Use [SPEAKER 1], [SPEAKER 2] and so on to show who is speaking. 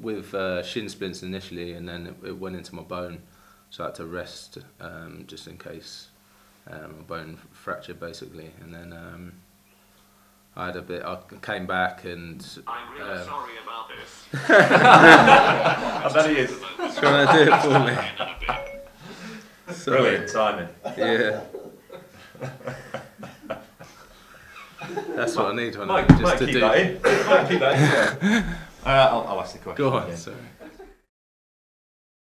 [SPEAKER 1] with uh, shin splints initially, and then it, it went into my bone, so I had to rest um, just in case um, my bone fractured basically, and then um, I had a bit. I came back and
[SPEAKER 2] I'm really
[SPEAKER 1] um,
[SPEAKER 2] sorry about this.
[SPEAKER 3] I bet he is.
[SPEAKER 1] trying to do it for me.
[SPEAKER 2] Another.
[SPEAKER 1] Sorry.
[SPEAKER 3] Brilliant timing.
[SPEAKER 1] Yeah. That's what I need when I just
[SPEAKER 3] might
[SPEAKER 1] to
[SPEAKER 3] keep
[SPEAKER 1] do.
[SPEAKER 3] that in. Might keep that in. Uh, I'll, I'll ask the question.
[SPEAKER 1] Go on.
[SPEAKER 3] again.
[SPEAKER 1] Sorry.